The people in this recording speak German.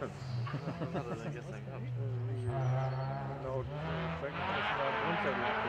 Rockets. Was hat er denn gestern gehabt? Genau, ich denke, das ist gerade runtergekommen.